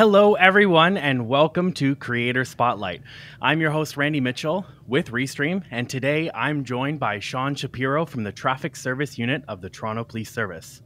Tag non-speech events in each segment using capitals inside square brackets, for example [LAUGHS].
Hello, everyone, and welcome to Creator Spotlight. I'm your host, Randy Mitchell, with Restream, and today I'm joined by Sean Shapiro from the Traffic Service Unit of the Toronto Police Service.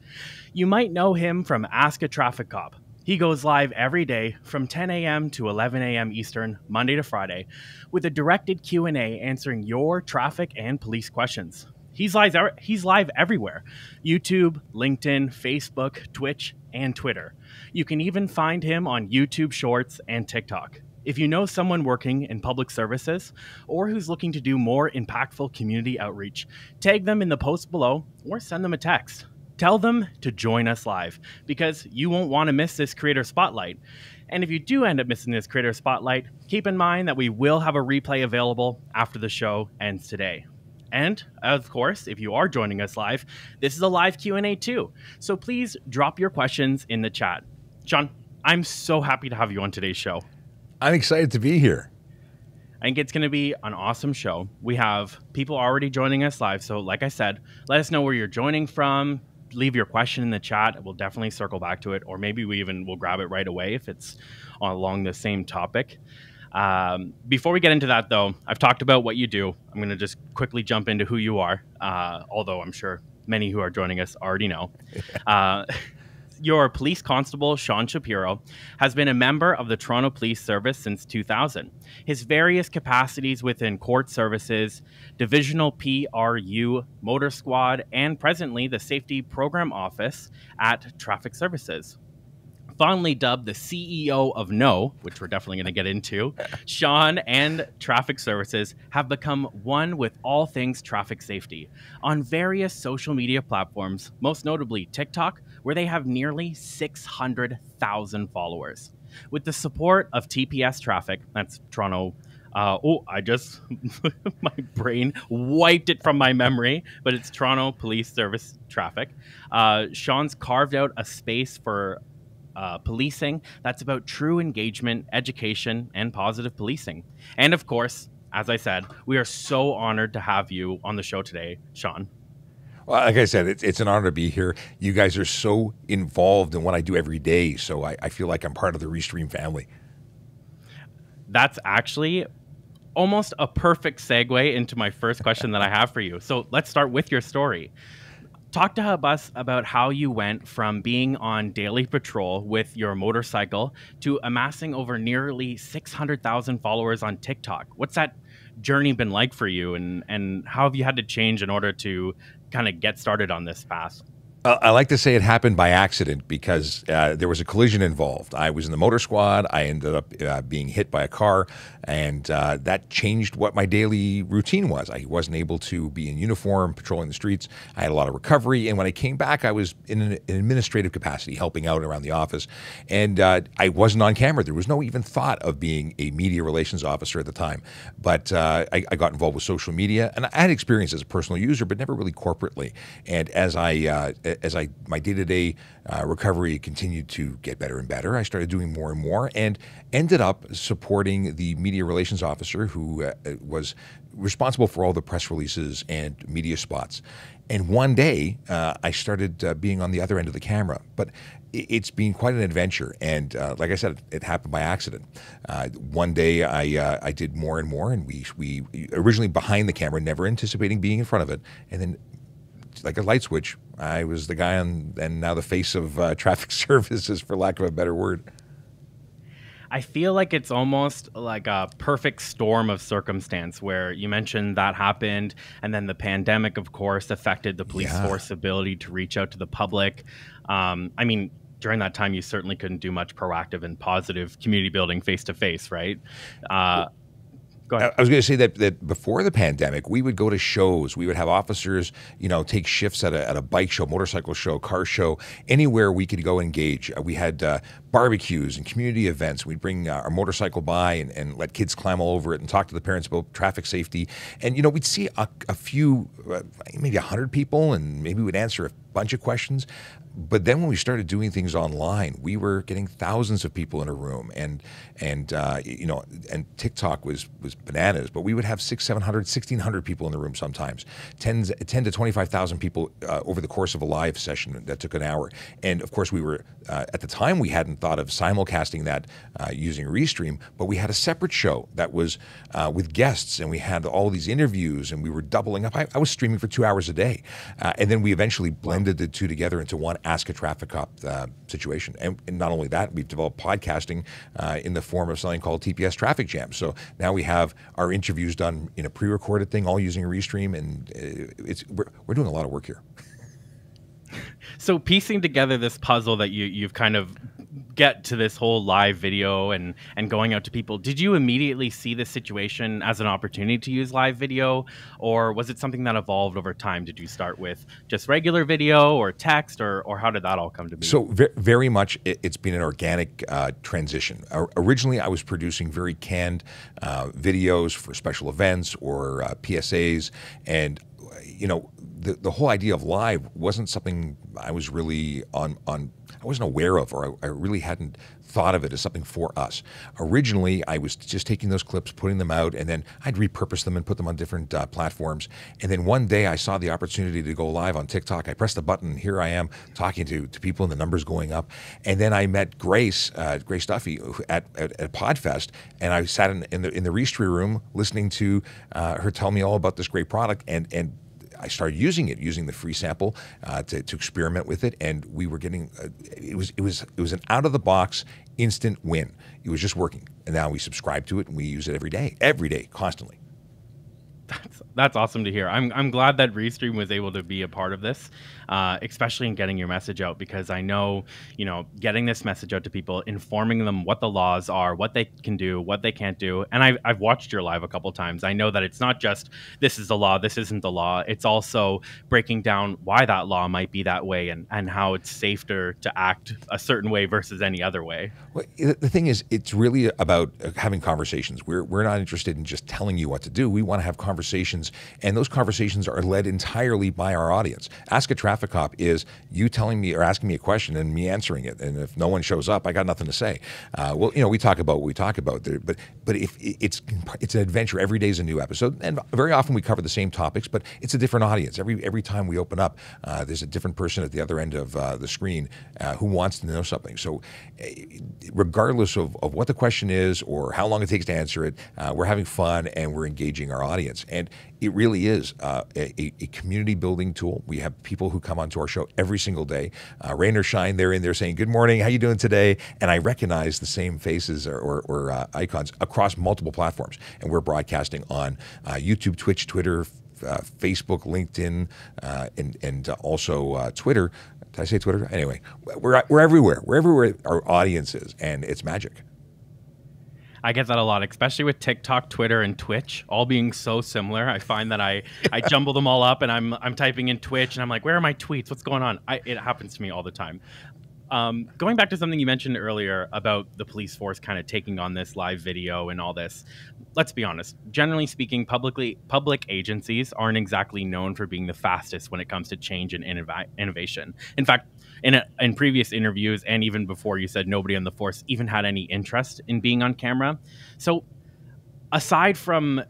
You might know him from Ask a Traffic Cop. He goes live every day from 10 a.m. to 11 a.m. Eastern, Monday to Friday, with a directed Q&A answering your traffic and police questions. He's live, he's live everywhere YouTube, LinkedIn, Facebook, Twitch, and Twitter. You can even find him on YouTube Shorts and TikTok. If you know someone working in public services or who's looking to do more impactful community outreach, tag them in the post below or send them a text. Tell them to join us live because you won't want to miss this creator spotlight. And if you do end up missing this creator spotlight, keep in mind that we will have a replay available after the show ends today. And of course, if you are joining us live, this is a live Q&A too. So please drop your questions in the chat. Sean, I'm so happy to have you on today's show. I'm excited to be here. I think it's going to be an awesome show. We have people already joining us live. So, like I said, let us know where you're joining from. Leave your question in the chat. We'll definitely circle back to it, or maybe we even will grab it right away if it's along the same topic. Um, before we get into that, though, I've talked about what you do. I'm going to just quickly jump into who you are, uh, although I'm sure many who are joining us already know. [LAUGHS] Uh, your police constable, Sean Shapiro, has been a member of the Toronto Police Service since 2000. His various capacities within court services, divisional PRU motor squad, and presently the safety program office at Traffic Services fondly dubbed the CEO of No, which we're definitely going to get into, [LAUGHS] Sean and Traffic Services have become one with all things traffic safety on various social media platforms, most notably TikTok, where they have nearly 600,000 followers. With the support of TPS Traffic, that's Toronto. Uh, oh, I just, [LAUGHS] my brain wiped it from my memory, but it's Toronto Police Service Traffic. Uh, Sean's carved out a space for uh, policing that's about true engagement, education, and positive policing. And of course, as I said, we are so honored to have you on the show today, Sean. Well, like I said, it's, it's an honor to be here. You guys are so involved in what I do every day, so I, I feel like I'm part of the Restream family. That's actually almost a perfect segue into my first question that I have for you. So let's start with your story. Talk to us about how you went from being on daily patrol with your motorcycle to amassing over nearly 600,000 followers on TikTok. What's that journey been like for you, and, and how have you had to change in order to kind of get started on this path? I like to say it happened by accident because uh, there was a collision involved. I was in the motor squad. I ended up uh, being hit by a car, and uh, that changed what my daily routine was. I wasn't able to be in uniform patrolling the streets. I had a lot of recovery, and when I came back, I was in an, an administrative capacity, helping out around the office, and uh, I wasn't on camera. There was no even thought of being a media relations officer at the time. But uh, I, I, got involved with social media, and I had experience as a personal user, but never really corporately. And as I uh, as I my day to day recovery continued to get better and better, I started doing more and more, and ended up supporting the media relations officer who uh, was responsible for all the press releases and media spots. And one day, uh, I started uh, being on the other end of the camera. But it's been quite an adventure, and uh, like I said, it happened by accident. Uh, one day, I uh, I did more and more, and we we originally behind the camera, never anticipating being in front of it, and then like a light switch. I was the guy on, and now the face of uh, traffic [LAUGHS] services, for lack of a better word. I feel like it's almost like a perfect storm of circumstance where you mentioned that happened, and then the pandemic, of course, affected the police yeah. force ability to reach out to the public. Um, I mean, during that time, you certainly couldn't do much proactive and positive community building face to face, right? Uh, Go ahead. I was going to say that that before the pandemic, we would go to shows. We would have officers, you know, take shifts at a, at a bike show, motorcycle show, car show, anywhere we could go engage. We had uh, barbecues and community events. We'd bring uh, our motorcycle by and, and let kids climb all over it and talk to the parents about traffic safety. And you know, we'd see a, a few, uh, maybe a hundred people, and maybe we'd answer a bunch of questions but then when we started doing things online, we were getting thousands of people in a room, and and uh, you know, and TikTok was was bananas. But we would have six, seven hundred, sixteen hundred people in the room sometimes, 10, 10 to twenty five thousand people uh, over the course of a live session that took an hour. And of course, we were at the time we hadn't thought of simulcasting that uh, using Restream, but we had a separate show that was uh, with guests, and we had all these interviews, and we were doubling up. I, I was streaming for two hours a day, uh, and then we eventually blended the two together into one Ask a Traffic Cop uh, situation. And, and, not only that, we've developed podcasting uh, in the form of something called TPS Traffic Jam. So now we have our interviews done in a pre-recorded thing, all using Restream, and it's we're, we're doing a lot of work here. [LAUGHS] So piecing together this puzzle that you you've kind of get to this whole live video and and going out to people did you immediately see the situation as an opportunity to use live video? Or was it something that evolved over time? Did you start with just regular video or text or or how did that all come to be? So very much it, has been an organic uh, transition. Originally i was producing very canned uh, videos for special events or uh, psas and you know the, whole idea of live wasn't something I was really on on I wasn't aware of or I, I, really hadn't thought of it as something for us. Originally, I was just taking those clips, putting them out, and then I'd repurpose them and put them on different uh, platforms. And then one day I saw the opportunity to go live on TikTok. I pressed the button, and here I am talking to, to people and the numbers going up. And then I met Grace, uh, Grace Duffy at, at, at, Podfest, and I sat in, in the in the Restream room listening to uh, her tell me all about this great product and and I started using it, using the free sample uh, to, to, experiment with it, and we were getting uh, it was it was it was an out of the box instant win. It was just working, and now we subscribe to it and we use it every day, every day, constantly. That's that's awesome to hear. I'm I'm glad that Restream was able to be a part of this, uh, especially in getting your message out because I know you know getting this message out to people, informing them what the laws are, what they can do, what they can't do. And I've I've watched your live a couple times. I know that it's not just this is the law, this isn't the law. It's also breaking down why that law might be that way and and how it's safer to act a certain way versus any other way. Well, the thing is, it's really about uh, having conversations. We're we're not interested in just telling you what to do. We want to have conversations conversations, and those conversations are led entirely by our audience. Ask a traffic cop is you telling me or asking me a question and me answering it, and if no one shows up, I got nothing to say. Uh, well, you know, we talk about what we talk about, there, but but if it's it's an adventure, every day is a new episode, and very often we cover the same topics, but it's a different audience. Every every time we open up, uh, there's a different person at the other end of uh, the screen uh, who wants to know something. So, eh, regardless of, of what the question is or how long it takes to answer it, uh, we're having fun and we're engaging our audience. And it really is uh, a, a, community building tool. We have people who come onto our show every single day. Uh, rain or shine, they're in there saying, "Good morning, how you doing today?" And I recognize the same faces or, or, or uh, icons across multiple platforms. And we're broadcasting on uh, YouTube, Twitch, Twitter, uh, Facebook, LinkedIn, uh, and and also Twitter. Did I say Twitter? Anyway, we're we're everywhere. We're everywhere our audience is, and it's magic. I get that a lot, especially with TikTok, Twitter, and Twitch, all being so similar. I find that I I [LAUGHS] jumble them all up, and I'm I'm typing in Twitch, and I'm like, where are my tweets? What's going on? I, it happens to me all the time. Um, going back to something you mentioned earlier about the police force kind of taking on this live video and all this, let's be honest. Generally speaking, publicly public agencies aren't exactly known for being the fastest when it comes to change and innov- innovation. In fact, in a, in previous interviews and even before you said nobody on the force even had any interest in being on camera. So aside from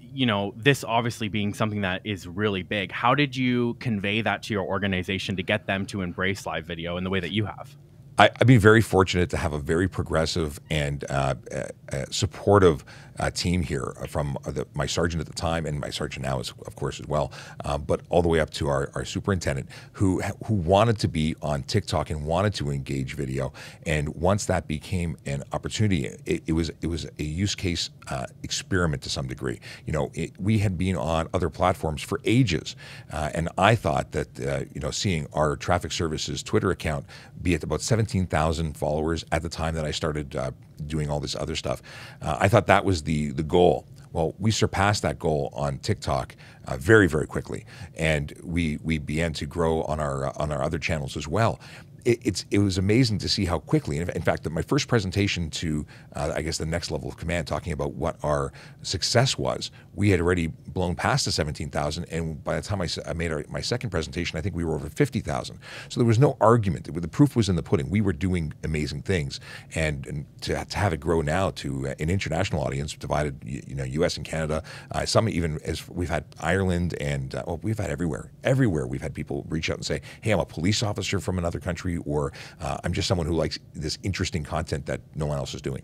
you know this obviously being something that is really big, how did you convey that to your organization to get them to embrace live video in the way that you have? I, have been very fortunate to have a very progressive and uh, uh, uh supportive uh, team here from the, my sergeant at the time and my sergeant now, is, of course, as well, um, but all the way up to our, our, superintendent who who wanted to be on TikTok and wanted to engage video. And once that became an opportunity, it, it was it was a use case uh, experiment to some degree. You know, it, we had been on other platforms for ages, uh, and I thought that uh, you know seeing our traffic services Twitter account be at about 17,000 followers at the time that I started uh, doing all this other stuff. Uh, I thought that was the the goal. Well, we surpassed that goal on TikTok uh, very, very quickly, and we we began to grow on our uh, on our other channels as well it, it's it was amazing to see how quickly. In fact, my first presentation to uh, I guess the next level of command, talking about what our success was, we had already blown past the seventeen thousand, and by the time I, I made our, my second presentation, I think we were over fifty thousand. So there was no argument. The proof was in the pudding. We were doing amazing things, and, and to, to have it grow now to an international audience, divided you know U.S. and Canada, uh, some even as we've had Ireland, and uh, well, we've had everywhere. Everywhere we've had people reach out and say, "Hey, I'm a police officer from another country," or uh, "I'm just someone who likes this interesting content that no one else is doing."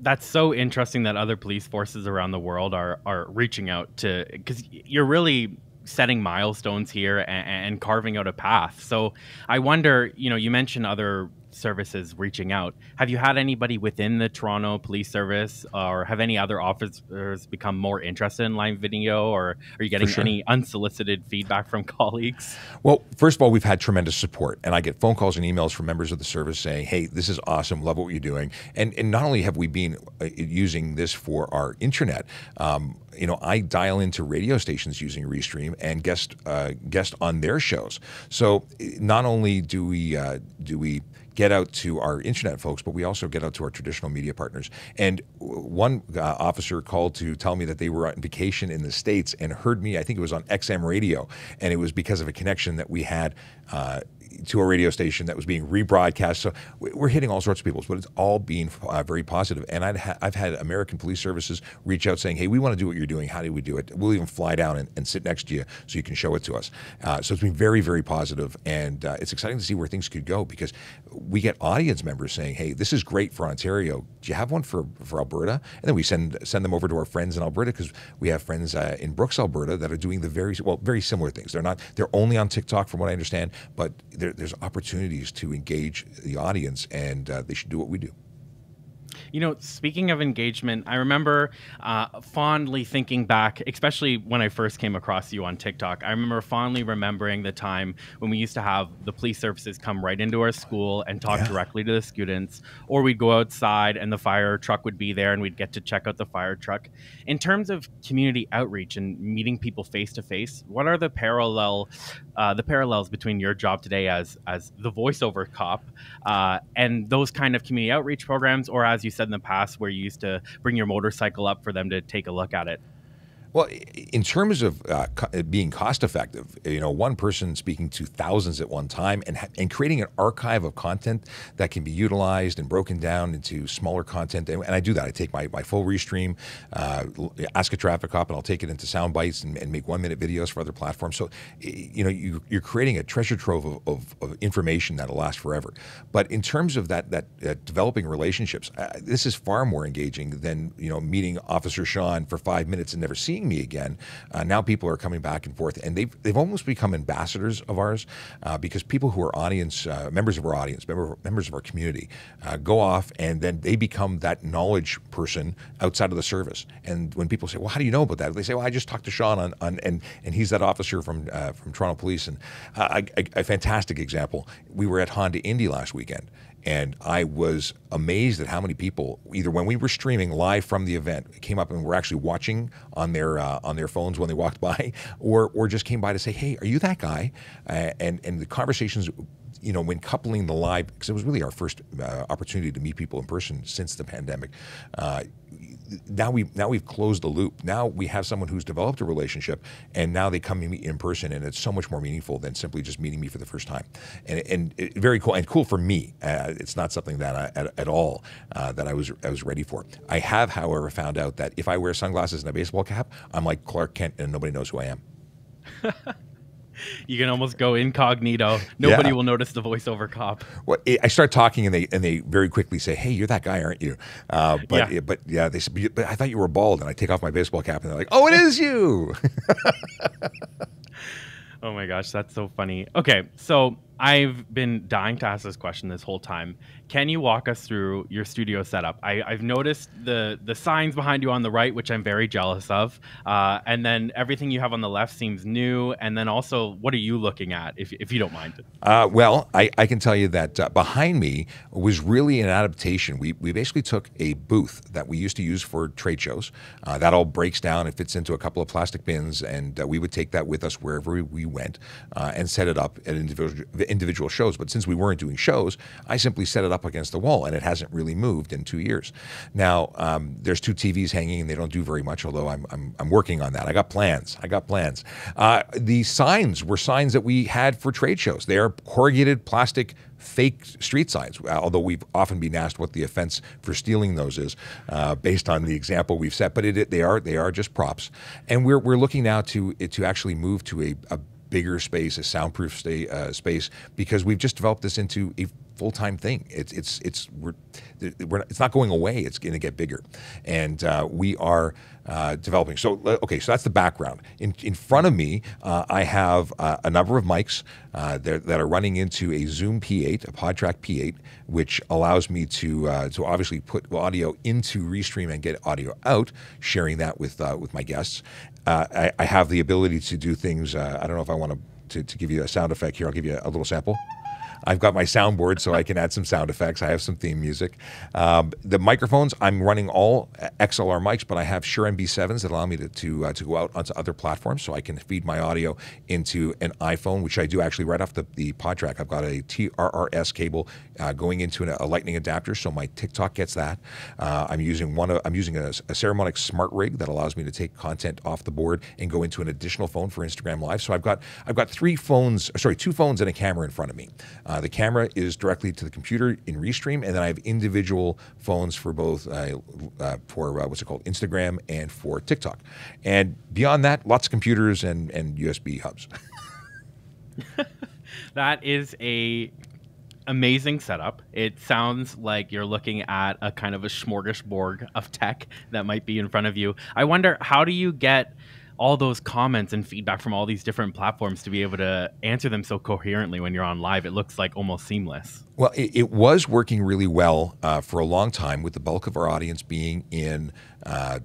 That's so interesting that other police forces around the world are are reaching out to because you're really setting milestones here and, and, carving out a path. So I wonder, you know, you mentioned other services reaching out. Have you had anybody within the Toronto Police Service or have any other officers become more interested in live video or are you getting sure. any unsolicited feedback from [LAUGHS] colleagues? Well, first of all, we've had tremendous support and I get phone calls and emails from members of the service saying, "Hey, this is awesome. Love what you're doing." And and not only have we been uh, using this for our internet, um, you know, I dial into radio stations using Restream and guest uh, guest on their shows. So not only do we uh, do we get out to our internet folks, but we also get out to our traditional media partners. And one uh, officer called to tell me that they were on vacation in the States and heard me, I think it was on XM radio, and it was because of a connection that we had uh, to a radio station that was being rebroadcast. So we're hitting all sorts of people, but it's all being uh, very positive. And i have had American Police Services reach out saying, "Hey, we want to do what you're doing. How do we do it? We'll even fly down and, and sit next to you so you can show it to us." Uh, so it's been very, very positive, and uh, it's exciting to see where things could go because we get audience members saying, "Hey, this is great for Ontario. Do you have one for for Alberta?" And then we send send them over to our friends in Alberta because we have friends uh, in Brooks, Alberta, that are doing the very well, very similar things. They're not they're only on TikTok, from what I understand, but there, there's opportunities to engage the audience, and uh, they should do what we do. You know, speaking of engagement, I remember uh, fondly thinking back, especially when I first came across you on TikTok. I remember fondly remembering the time when we used to have the police services come right into our school and talk yeah. directly to the students, or we'd go outside and the fire truck would be there and we'd get to check out the fire truck. In terms of community outreach and meeting people face to face, what are the parallel uh, the parallels between your job today as as the voiceover cop uh, and those kind of community outreach programs, or as you said in the past, where you used to bring your motorcycle up for them to take a look at it? Well, in terms of uh, co- being cost effective, you know, one person speaking to thousands at one time and, and creating an archive of content that can be utilized and broken down into smaller content. And, and I do that. I take my, my full restream, uh, ask a traffic cop, and I'll take it into sound bites and, and, make one minute videos for other platforms. So, you know, you, are creating a treasure trove of, of, of, information that'll last forever. But in terms of that, that uh, developing relationships, uh, this is far more engaging than, you know, meeting Officer Sean for five minutes and never seeing seeing me again. Uh, now people are coming back and forth, and they've they've almost become ambassadors of ours uh, because people who are audience uh, members of our audience, member, members of our community, uh, go off and then they become that knowledge person outside of the service. And when people say, "Well, how do you know about that?" They say, "Well, I just talked to Sean on, on and and he's that officer from uh, from Toronto Police." And a, a, a fantastic example. We were at Honda Indy last weekend, and I was amazed at how many people, either when we were streaming live from the event, came up and were actually watching on their uh, on their phones when they walked [LAUGHS] by, or or just came by to say, "Hey, are you that guy?" Uh, and and the conversations you know, when coupling the live, because it was really our first uh, opportunity to meet people in person since the pandemic. Uh, now we now we've closed the loop. Now we have someone who's developed a relationship, and now they come meet in person, and it's so much more meaningful than simply just meeting me for the first time. And, and it, very cool and cool for me. Uh, it's not something that I, at, at, all uh, that I was I was ready for. I have, however, found out that if I wear sunglasses and a baseball cap, I'm like Clark Kent, and nobody knows who I am. [LAUGHS] you can almost go incognito. [LAUGHS] Nobody yeah. will notice the voiceover cop. Well, I start talking, and they and they very quickly say, "Hey, you're that guy, aren't you?" Uh, but yeah. but yeah, they said, "But I thought you were bald," and I take off my baseball cap, and they're like, "Oh, it is you." [LAUGHS] oh my gosh, that's so funny. Okay, so I've been dying to ask this question this whole time. Can you walk us through your studio setup? I, have noticed the the signs behind you on the right, which I'm very jealous of, uh, and then everything you have on the left seems new. And then also, what are you looking at, if, if you don't mind? Uh, well, I, I, can tell you that uh, behind me was really an adaptation. We we basically took a booth that we used to use for trade shows. Uh, that all breaks down and fits into a couple of plastic bins, and uh, we would take that with us wherever we went uh, and set it up at individual individual shows. But since we weren't doing shows, I simply set it up against the wall, and it hasn't really moved in two years. Now um, there's two TVs hanging, and they don't do very much. Although I'm I'm, I'm working on that. I got plans. I got plans. Uh, the signs were signs that we had for trade shows. They are corrugated plastic fake street signs, although we've often been asked what the offense for stealing those is uh, based on the example we've set. But it, they are they are just props, and we're, we're looking now to to actually move to a, a bigger space, a soundproof uh, space, because we've just developed this into a full time thing. It's it's it's we're, we're it's not going away. It's going to get bigger, and uh, we are uh, developing. So okay, so that's the background. In in front of me, uh, I have uh, a number of mics uh, that, that, are running into a Zoom P8, a PodTrak P8, which allows me to uh, to obviously put audio into Restream and get audio out, sharing that with with my guests. Uh, I, I, have the ability to do things. Uh, I don't know if I want to. To, to give you a sound effect here, I'll give you a little sample. I've got my soundboard so I can add some sound effects. I have some theme music. Um, the microphones, I'm running all XLR mics, but I have Shure MV7s that allow me to to, uh, to go out onto other platforms, so I can feed my audio into an iPhone, which I do actually right off the, the PodTrak. I've got a TRRS cable uh, going into an, a Lightning adapter, so my TikTok gets that. Uh, I'm using one. Of, I'm using a, a Smart Rig that allows me to take content off the board and go into an additional phone for Instagram Live. So I've got I've got three phones, sorry, two phones and a camera in front of me. The camera is directly to the computer in Restream, and then I have individual phones for both uh, uh, for uh, what's it called, Instagram, and for TikTok. And beyond that, lots of computers and and USB hubs. [LAUGHS] [LAUGHS] that is a amazing setup. It sounds like you're looking at a kind of a smorgasbord of tech that might be in front of you. I wonder how do you get all those comments and feedback from all these different platforms to be able to answer them so coherently when you're on live. It looks like almost seamless. Well, it, it was working really well uh, for a long time, with the bulk of our audience being in uh,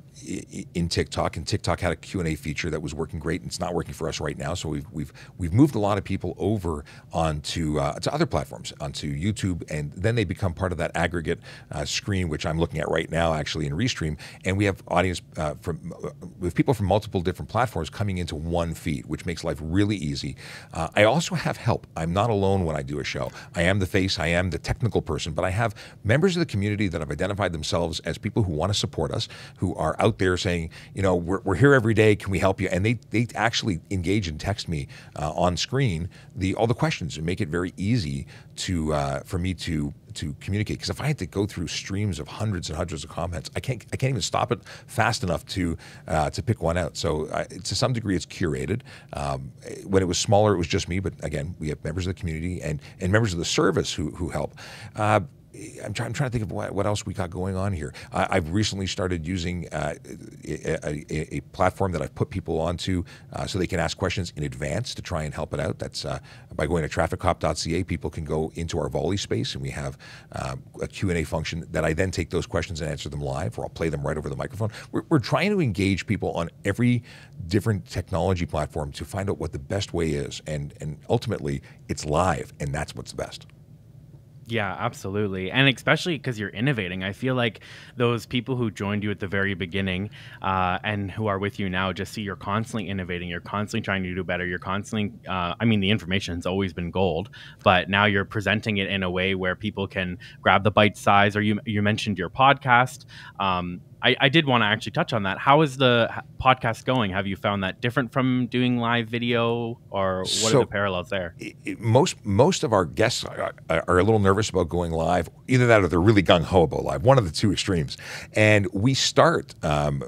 in TikTok, and TikTok had a Q&A feature that was working great. And it's not working for us right now, so we've we've we've moved a lot of people over onto uh, to other platforms, onto YouTube, and then they become part of that aggregate uh, screen, which I'm looking at right now, actually in Restream. And we have audience uh, from uh, with people from multiple different platforms coming into one feed, which makes life really easy. Uh, I also have help. I'm not alone when I do a show. I am the face, I am the technical person, but I have members of the community that have identified themselves as people who want to support us, who are out there saying, you know, we're, we're here every day. Can we help you? And they, they actually engage and text me uh, on screen the all the questions and make it very easy to uh, for me to to communicate. Because if I had to go through streams of hundreds and hundreds of comments, I can't I can't even stop it fast enough to uh, to pick one out. So uh, to some degree, it's curated. Um, when it was smaller, it was just me. But again, we have members of the community and and members of the service who who help. Uh, I'm trying, I'm trying to think of what, what else we got going on here. I, have recently started using uh, a, a, a, platform that I've put people onto uh, so they can ask questions in advance to try and help it out. That's uh, by going to trafficcop.ca. People can go into our Volley space, and we have um, a Q&A function that I then take those questions and answer them live, or I'll play them right over the microphone. We're, we're trying to engage people on every different technology platform to find out what the best way is, and and ultimately, it's live, and that's what's best. Yeah, absolutely. And especially because you're innovating. I feel like those people who joined you at the very beginning uh, and who are with you now just see you're constantly innovating. You're constantly trying to do better. You're constantly, uh, I mean, the information has always been gold, but now you're presenting it in a way where people can grab the bite size. Or you, you mentioned your podcast. Um, I, I did want to actually touch on that. How is the podcast going? Have you found that different from doing live video, or what so are the parallels there? It, most most of our guests are, are, a little nervous about going live. Either that, or they're really gung ho about live. One of the two extremes. And we start um,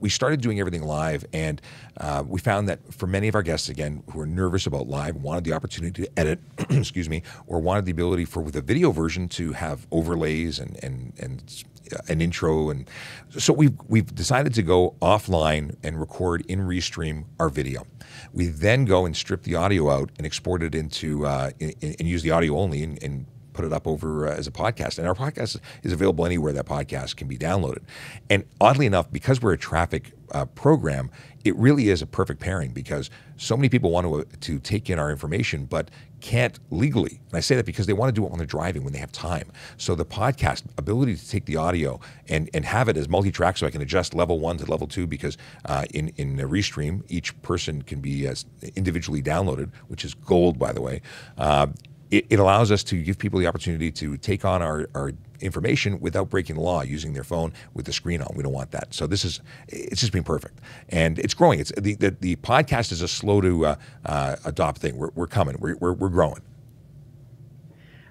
we started doing everything live, and uh, we found that for many of our guests, again, who are nervous about live, wanted the opportunity to edit, [CLEARS THROAT] excuse me, or wanted the ability for with a video version to have overlays and and and an intro, and so we've we've decided to go offline and record in Restream our video. We then go and strip the audio out and export it into uh, and use the audio only and, and put it up over uh, as a podcast. And our podcast is available anywhere that podcast can be downloaded. And oddly enough, because we're a traffic uh, program, it really is a perfect pairing because so many people want to, uh, to take in our information, but can't legally. And I say that because they want to do it when they're driving, when they have time. So the podcast ability to take the audio and, and have it as multi-track so I can adjust level one to level two because uh, in, in a Restream, each person can be uh, individually downloaded, which is gold, by the way. Uh, it, it allows us to give people the opportunity to take on our, our information without breaking the law using their phone with the screen on. We don't want that. So this is it's just been perfect, and it's growing. It's the the, the podcast is a slow to uh, uh, adopt thing. We're, we're coming. We're, we're, we're growing.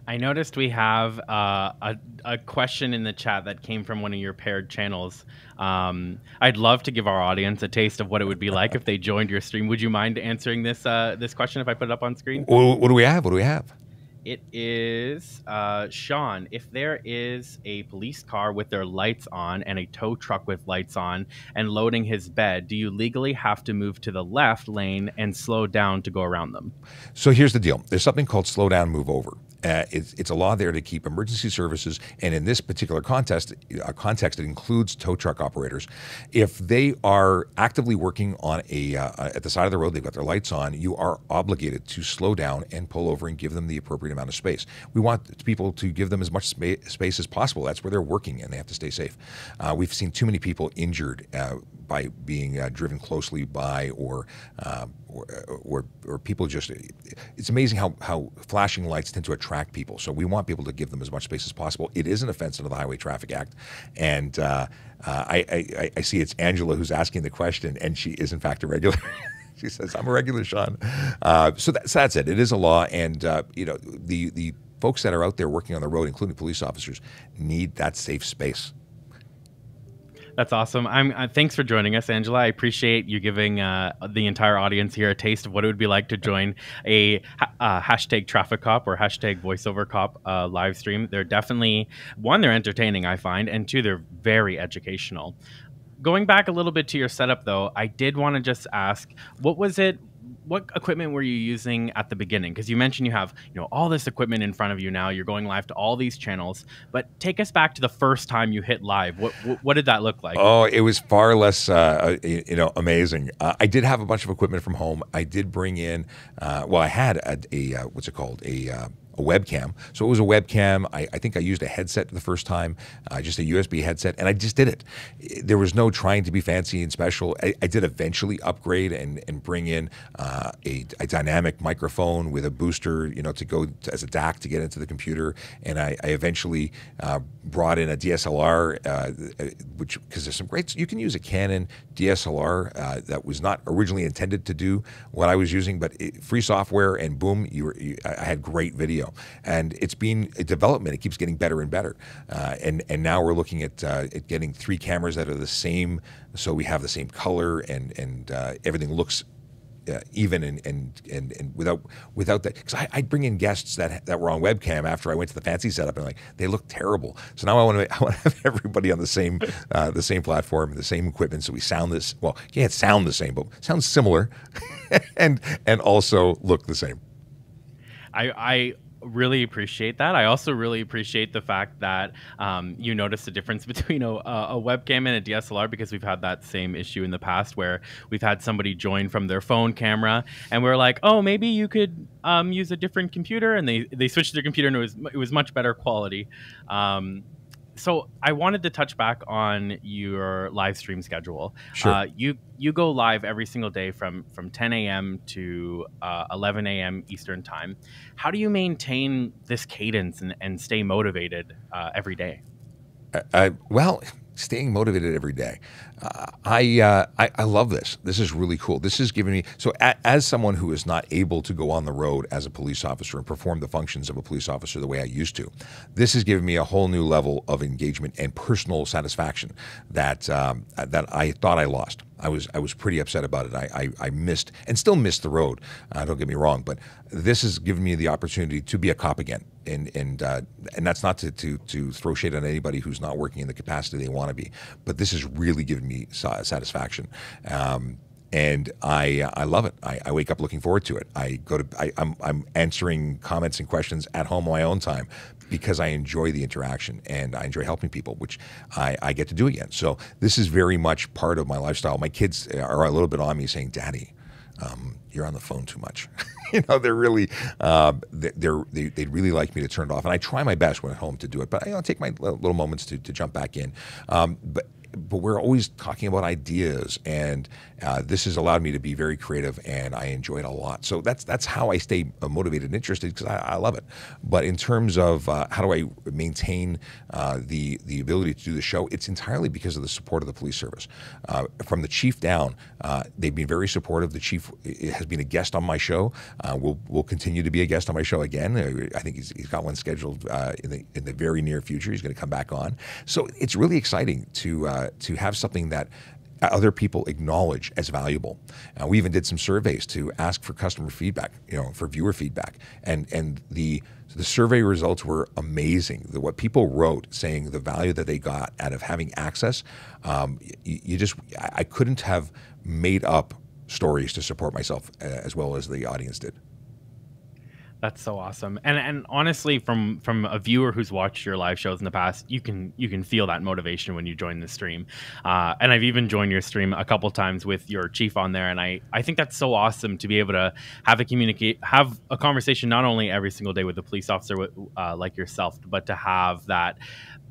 I noticed we have uh, a, a question in the chat that came from one of your paired channels. Um, I'd love to give our audience a taste of what it would be like if they joined your stream. Would you mind answering this uh, this question if I put it up on screen? What, what do we have? What do we have? It is uh, Sean. If there is a police car with their lights on and a tow truck with lights on and loading his bed, do you legally have to move to the left lane and slow down to go around them? So here's the deal there's something called slow down, move over. Uh, it's, it's, a law there to keep emergency services, and in this particular context, uh, context, it includes tow truck operators. If they are actively working on a uh, at the side of the road, they've got their lights on. You are obligated to slow down and pull over and give them the appropriate amount of space. We want people to give them as much spa- space as possible. That's where they're working, and they have to stay safe. Uh, we've seen too many people injured uh, by being uh, driven closely by or, or, or, or people just it's amazing how, how flashing lights tend to attract people. So we want people to give them as much space as possible. It is an offense under the highway traffic act. And uh, uh I, I, I, see it's angela who's asking the question and she is in fact a regular [LAUGHS] she says i'm a regular sean. Uh, so, that, so, that's it. It is a law and uh, you know the, the folks that are out there working on the road including police officers need that safe space that's awesome. I'm uh, thanks for joining us, Angela. I appreciate you giving uh, the entire audience here a taste of what it would be like to join a uh, hashtag traffic cop or hashtag voiceover cop uh, live stream. They're definitely one, they're entertaining, I find, and two, they're very educational. Going back a little bit to your setup, though, I did want to just ask, what was it? What equipment were you using at the beginning? Because you mentioned you have you know all this equipment in front of you now. You're going live to all these channels, but take us back to the first time you hit live. What what, what did that look like? Oh, it was far less uh, uh you know amazing. Uh, I did have a bunch of equipment from home. I did bring in uh, well, I had a, a uh, what's it called a uh, a webcam. So it was a webcam. I, I think I used a headset the first time, uh, just a USB headset, and I just did it. There was no trying to be fancy and special. I, I did eventually upgrade and, and bring in uh, a, a, dynamic microphone with a booster, you know, to go to, as a DAC to get into the computer. And I, I eventually uh, brought in a DSLR, uh, which because there's some great. You can use a Canon DSLR uh, that was not originally intended to do what I was using, but it, free software and boom, you were. You, I had great video video, and it's been a development. It keeps getting better and better, uh, and and now we're looking at, uh, at getting three cameras that are the same, so we have the same color and and uh, everything looks uh, even and, and and and without without that because I'd bring in guests that that were on webcam after I went to the fancy setup and like they look terrible. So now I want to [LAUGHS] I want to have everybody on the same uh, the same platform, and the same equipment, so we sound this well. You can't sound the same, but sounds similar, [LAUGHS] and and also look the same. I I really appreciate that. I also really appreciate the fact that um, you notice the difference [LAUGHS] between a, a, webcam and a DSLR because we've had that same issue in the past where we've had somebody join from their phone camera and we're like, oh, maybe you could um, use a different computer, and they they switched their computer and it was it was much better quality. Um, so I wanted to touch back on your live stream schedule. Sure. Uh, you you go live every single day from from 10 a.m. to uh, 11 a.m. Eastern time. How do you maintain this cadence and, and stay motivated uh, every day? Uh, well, staying motivated every day. I, uh, I, I love this. This is really cool. This is giving me so a, as someone who is not able to go on the road as a police officer and perform the functions of a police officer the way I used to. This has given me a whole new level of engagement and personal satisfaction that um, that I thought I lost. I was I was pretty upset about it. I, I, I missed and still miss the road. Uh, don't get me wrong, but this has given me the opportunity to be a cop again, and and uh, and that's not to, to to throw shade on anybody who's not working in the capacity they want to be, but this has really given me satisfaction. Um, and I I love it. I, I, wake up looking forward to it. I go to I, am I'm, I'm answering comments and questions at home on my own time because I enjoy the interaction and I enjoy helping people, which I, I get to do again. So this is very much part of my lifestyle. My kids are a little bit on me saying, "Daddy, um, you're on the phone too much." [LAUGHS] you know, they're really uh, they're they, they'd really like me to turn it off, and I try my best when at home to do it. But I you know, take my little moments to, to jump back in. Um, but but we're always talking about ideas, and uh, this has allowed me to be very creative, and I enjoy it a lot. So that's that's how I stay uh, motivated and interested because I, I, love it. But in terms of uh, how do I maintain uh, the the ability to do the show, it's entirely because of the support of the police service. Uh, from the chief down, uh, they've been very supportive. The chief has been a guest on my show. will will continue to be a guest on my show again. I think he's, he's got one scheduled in the in the very near future. He's going to come back on. So it's really exciting to to have something that other people acknowledge as valuable. Uh, we even did some surveys to ask for customer feedback, you know, for viewer feedback, and and the the survey results were amazing. The, what people wrote saying the value that they got out of having access, um, you, you, just I couldn't have made up stories to support myself uh, as well as the audience did. That's so awesome. And and honestly, from from a viewer who's watched your live shows in the past, you can you can feel that motivation when you join the stream. Uh, and I've even joined your stream a couple times with your chief on there, and I I think that's so awesome to be able to have a communicate have a conversation not only every single day with a police officer uh, like yourself, but to have that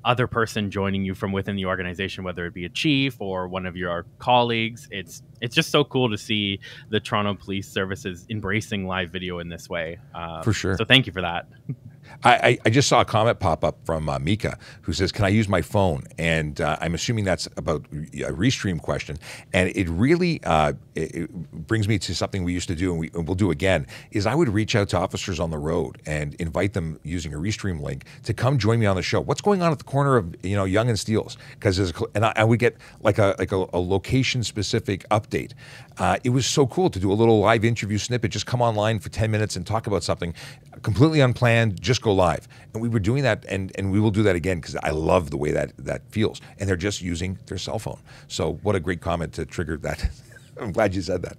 other person joining you from within the organization, whether it be a chief or one of your colleagues. It's it's just so cool to see the Toronto Police Services embracing live video in this way. Uh, for sure. So thank you for that. [LAUGHS] I, I, just saw a comment pop up from uh, Mika who says, "Can I use my phone?" And uh, I'm assuming that's about a restream question. And it really uh, it, it brings me to something we used to do, and, we, we'll do again. Is I would reach out to officers on the road and invite them using a restream link to come join me on the show. What's going on at the corner of you know Yonge and Steeles? Because and, I, and we get like a like a, a location specific update. Uh, it was so cool to do a little live interview snippet. Just come online for 10 minutes and talk about something completely unplanned. Just go live. And we were doing that, and, and we will do that again because I love the way that that feels. And they're just using their cell phone. So what a great comment to trigger that. [LAUGHS] I'm glad you said that.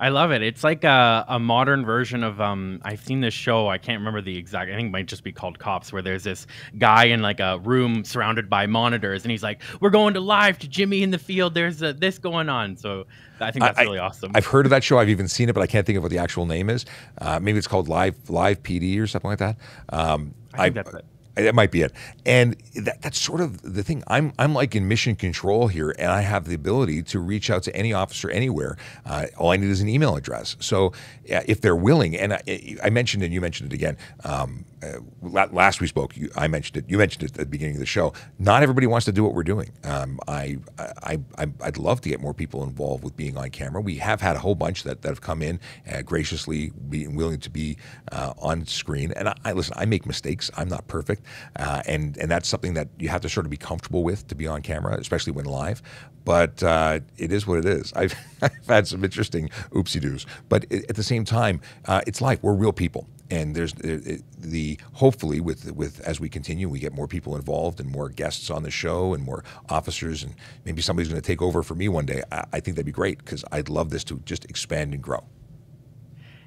I love it. It's like a, a modern version of um I've seen this show, I can't remember the exact I think it might just be called Cops, where there's this guy in like a room surrounded by monitors and he's like, We're going to live to Jimmy in the field, there's a, this going on. So I think that's I, really awesome. I've heard of that show, I've even seen it, but I can't think of what the actual name is. Uh, maybe it's called Live Live PD or something like that. Um, I think I, that's it. That might be it. And that, that's sort of the thing. I'm, I'm like in mission control here, and I have the ability to reach out to any officer anywhere. Uh, all I need is an email address. So if they're willing, and I, I mentioned and you mentioned it again, um, uh, last we spoke, you, I mentioned it. You mentioned it at the beginning of the show. Not everybody wants to do what we're doing. Um, I, I, I, would love to get more people involved with being on camera. We have had a whole bunch that, that have come in uh, graciously, being willing to be uh, on screen. And I, I, listen. I make mistakes. I'm not perfect, uh, and and that's something that you have to sort of be comfortable with to be on camera, especially when live. But uh, it is what it is. [LAUGHS] I've, I've had some interesting oopsie doos, but at the same time, uh, it's life. We're real people and there's the, the, hopefully with with as we continue we get more people involved and more guests on the show and more officers and maybe somebody's going to take over for me one day I, I think that'd be great because I'd love this to just expand and grow.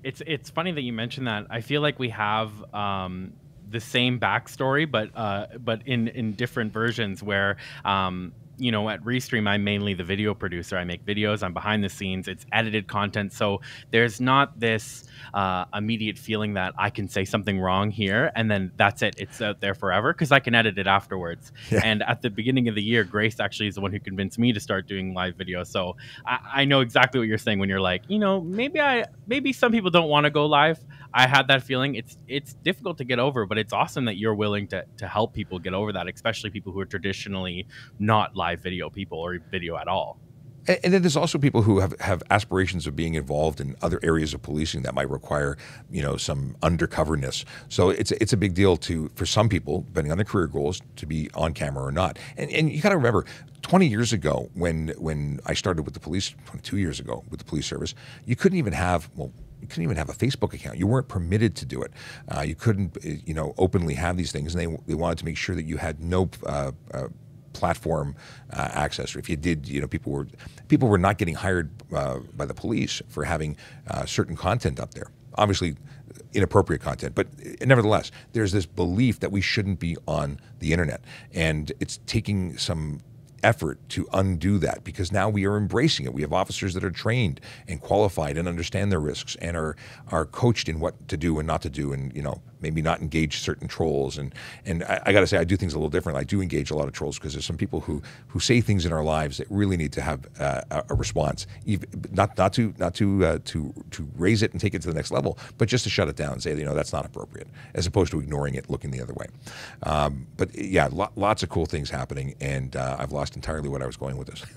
It's it's funny that you mentioned that. I feel like we have um, the same backstory but uh, but in in different versions where um, you know, at Restream, I'm mainly the video producer. I make videos. I'm behind the scenes. It's edited content, so there's not this uh, immediate feeling that I can say something wrong here and then that's it. It's out there forever because I can edit it afterwards. Yeah. And at the beginning of the year, Grace actually is the one who convinced me to start doing live videos. So I, I know exactly what you're saying when you're like, you know, maybe I maybe some people don't want to go live. I had that feeling. It's it's difficult to get over, but it's awesome that you're willing to to help people get over that, especially people who are traditionally not live video people or video at all. And, and then there's also people who have, have aspirations of being involved in other areas of policing that might require, you know, some undercoverness. So it's it's a big deal to for some people, depending on their career goals, to be on camera or not. And and you got to remember, 20 years ago, when when I started with the police, 22 years ago with the police service, you couldn't even have well you couldn't even have a Facebook account. You weren't permitted to do it. Uh, you couldn't, you know, openly have these things, and they they wanted to make sure that you had no uh, uh, platform uh, access. Or if you did, you know, people were people were not getting hired uh, by the police for having uh, certain content up there. Obviously, inappropriate content, but nevertheless, there's this belief that we shouldn't be on the internet, and it's taking some effort to undo that because now we are embracing it. We have officers that are trained and qualified and understand their risks and are are coached in what to do and not to do and you know maybe not engage certain trolls. And and I, I got to say, I do things a little different. I do engage a lot of trolls because there's some people who who say things in our lives that really need to have uh, a, response, even, not not to not to uh, to to raise it and take it to the next level, but just to shut it down and say, you know, that's not appropriate, as opposed to ignoring it, looking the other way. Um, but yeah, lo- lots of cool things happening, and uh, I've lost entirely what I was going with this. [LAUGHS]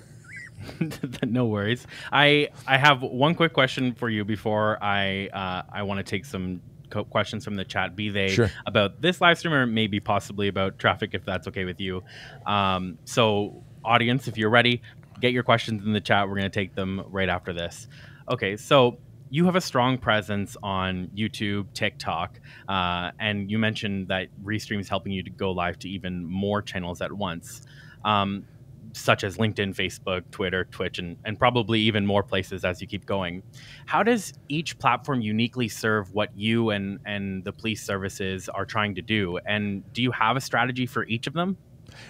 [LAUGHS] no worries. I I have one quick question for you before I uh, I want to take some co- questions from the chat. Be they Sure. about this live stream or maybe possibly about traffic, if that's okay with you. Um, so, audience, if you're ready, get your questions in the chat. We're going to take them right after this. Okay, so you have a strong presence on YouTube, TikTok, uh, and you mentioned that Restream is helping you to go live to even more channels at once. Um, such as LinkedIn, Facebook, Twitter, Twitch, and, and probably even more places as you keep going. How does each platform uniquely serve what you and, and the police services are trying to do? And do you have a strategy for each of them?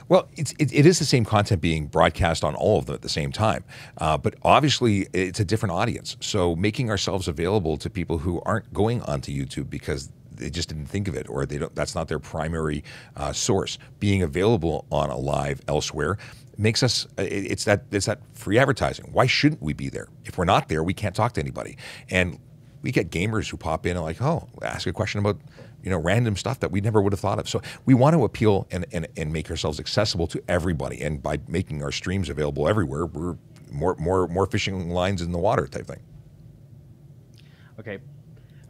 Well, it's, it, it is the same content being broadcast on all of them at the same time, uh, but obviously it's a different audience. So making ourselves available to people who aren't going onto YouTube because they just didn't think of it or they don't that's not their primary uh, source being available on a live elsewhere makes us uh, it's that it's that free advertising. Why shouldn't we be there? If we're not there we can't talk to anybody. And we get gamers who pop in and like oh ask a question about you know random stuff that we never would have thought of. So we want to appeal and, and, and make ourselves accessible to everybody. And by making our streams available everywhere we're more more more fishing lines in the water type thing. Okay.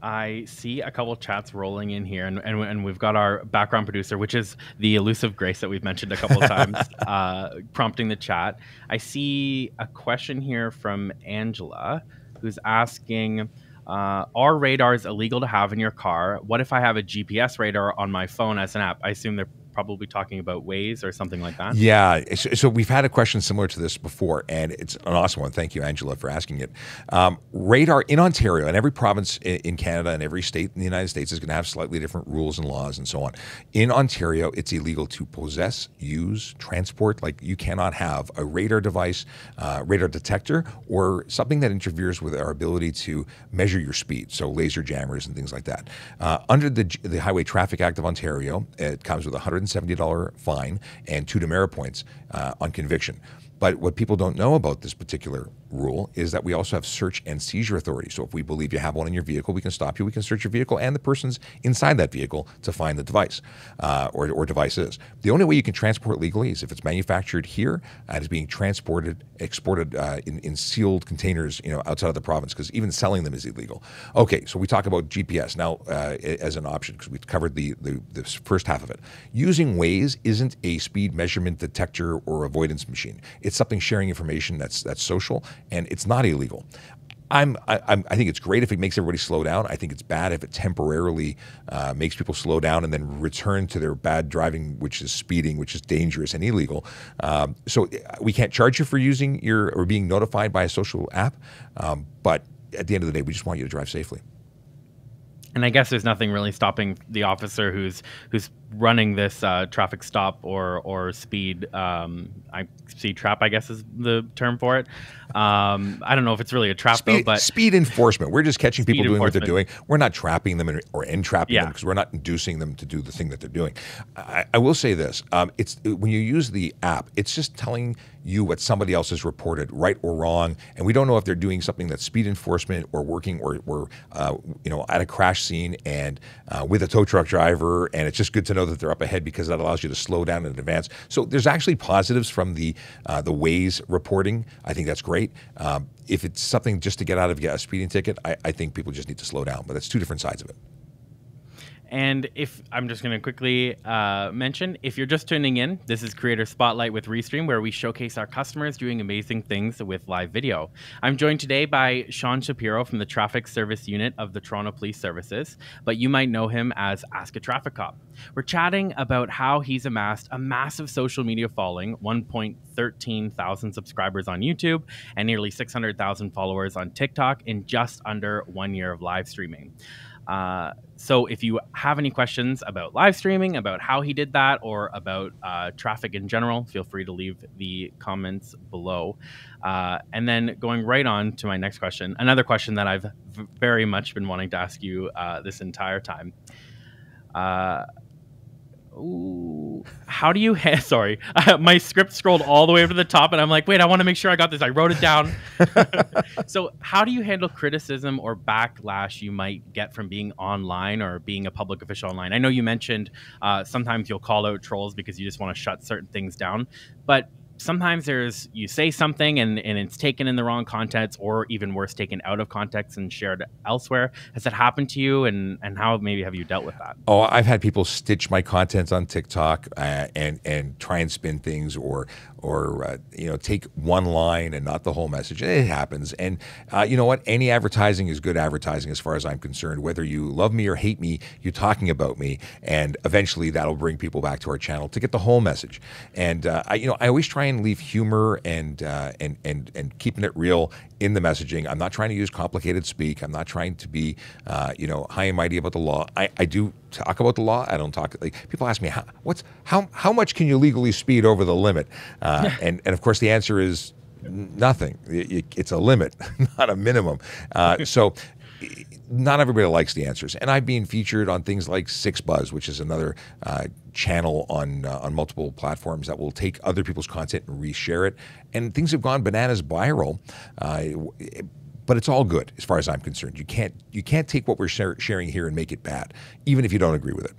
I see a couple chats rolling in here, and, and, and we've got our background producer, which is the elusive Grace that we've mentioned a couple of [LAUGHS] times, uh, prompting the chat. I see a question here from Angela, who's asking uh, Are radars illegal to have in your car? What if I have a GPS radar on my phone as an app? I assume they're probably talking about Waze or something like that. Yeah. So, so we've had a question similar to this before, and it's an awesome one. Thank you, Angela, for asking it. Um, radar in Ontario and every province in, Canada and every state in the United States is going to have slightly different rules and laws and so on. In Ontario, it's illegal to possess, use, transport. Like you cannot have a radar device, uh, radar detector, or something that interferes with our ability to measure your speed. So laser jammers and things like that. Uh, under the the Highway Traffic Act of Ontario, it comes with a $170 fine and two demerit points uh, on conviction. But what people don't know about this particular rule is that we also have search and seizure authority. So if we believe you have one in your vehicle, we can stop you. We can search your vehicle and the person's inside that vehicle to find the device uh, or, or devices. The only way you can transport legally is if it's manufactured here and is being transported, exported uh, in, in sealed containers, you know, outside of the province, because even selling them is illegal. Okay, so we talk about GPS now uh, as an option because we've covered the, the the first half of it. Using Waze isn't a speed measurement detector or avoidance machine. It's something sharing information that's that's social and it's not illegal. I'm, I, I'm, I think it's great if it makes everybody slow down. I think it's bad if it temporarily uh, makes people slow down and then return to their bad driving, which is speeding, which is dangerous and illegal. Um, so uh, we can't charge you for using your or being notified by a social app, um, but at the end of the day, we just want you to drive safely. and I guess there's nothing really stopping the officer who's who's running this uh, traffic stop or or speed um, I speed trap I guess is the term for it. Um, I don't know if it's really a trap though, but speed enforcement. We're just catching people doing what they're doing. We're not trapping them or entrapping Yeah. them because we're not inducing them to do the thing that they're doing. I, I will say this: um, it's when you use the app, it's just telling you what somebody else has reported, right or wrong, and we don't know if they're doing something that's speed enforcement or working or, or uh, you know at a crash scene and uh, with a tow truck driver, and it's just good to know that they're up ahead because that allows you to slow down in advance. So there's actually positives from the uh, the Waze reporting. I think that's great. Um, if it's something just to get out of a speeding ticket, I, I think people just need to slow down. But that's two different sides of it. And if I'm just going to quickly uh, mention, if you're just tuning in, this is Creator Spotlight with Restream, where we showcase our customers doing amazing things with live video. I'm joined today by Sean Shapiro from the Traffic Service Unit of the Toronto Police Services, but you might know him as Ask a Traffic Cop. We're chatting about how he's amassed a massive social media following, 1.13 thousand subscribers on YouTube, and nearly 600,000 followers on TikTok in just under one year of live streaming. Uh, so if you have any questions about live streaming, about how he did that, or about uh, traffic in general, feel free to leave the comments below. Uh, and then going right on to my next question, another question that I've very much been wanting to ask you uh, this entire time. Ooh, how do you? Ha- [LAUGHS] Sorry, [LAUGHS] my script scrolled all the way up to the top, and I'm like, wait, I want to make sure I got this. I wrote it down. [LAUGHS] so, how do you handle criticism or backlash you might get from being online or being a public official online? I know you mentioned uh, sometimes you'll call out trolls because you just want to shut certain things down, but sometimes there's you say something and, and it's taken in the wrong context or even worse taken out of context and shared elsewhere. Has that happened to you? And and how maybe have you dealt with that? Oh i've had people stitch my content on tiktok uh, and and try and spin things or or uh, you know take one line and not the whole message. It happens. And uh, you know what? Any advertising is good advertising as far as i'm concerned whether you love me or hate me you're talking about me. And eventually that'll bring people back to our channel to get the whole message. And uh, I, you know i always try and leave humor and uh, and and and keeping it real in the messaging. I'm not trying to use complicated speak. I'm not trying to be uh, you know high and mighty about the law. I, I do talk about the law. I don't talk like people ask me how what's how how much can you legally speed over the limit, uh, [LAUGHS] and and of course the answer is nothing. It's a limit, [LAUGHS] not a minimum. Uh, so not everybody likes the answers. And I've been featured on things like 6ixBuzz, which is another uh, channel on uh, on multiple platforms that will take other people's content and reshare it. And things have gone bananas viral. Uh, but it's all good as far as I'm concerned. You can't you can't take what we're sharing here and make it bad, even if you don't agree with it.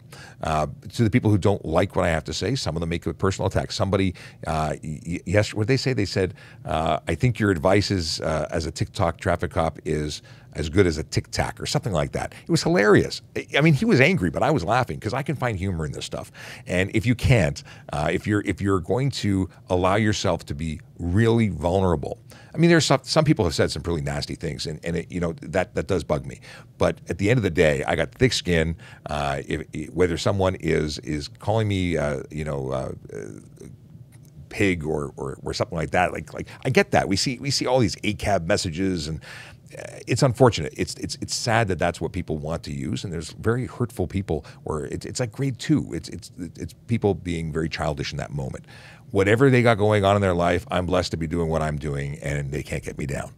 Uh, to the people who don't like what I have to say, some of them make a personal attack. Somebody, uh, yes, what they say? They said, uh, "I think your advice is uh, as a TikTok traffic cop is." as good as a tic tac or something like that. It was hilarious. I mean, he was angry, but I was laughing because I can find humor in this stuff. And if you can't, uh, if you're if you're going to allow yourself to be really vulnerable, I mean, there's some, some people have said some really nasty things, and, and it, you know that that does bug me. But at the end of the day, I got thick skin. Uh, if, whether someone is is calling me, uh, you know uh, pig or, or, or something like that. Like like I get that. We see we see all these ACAB messages and it's unfortunate. It's it's it's sad that that's what people want to use, and there's very hurtful people where it's it's like grade two. It's it's it's people being very childish in that moment. Whatever they got going on in their life, I'm blessed to be doing what I'm doing, and they can't get me down.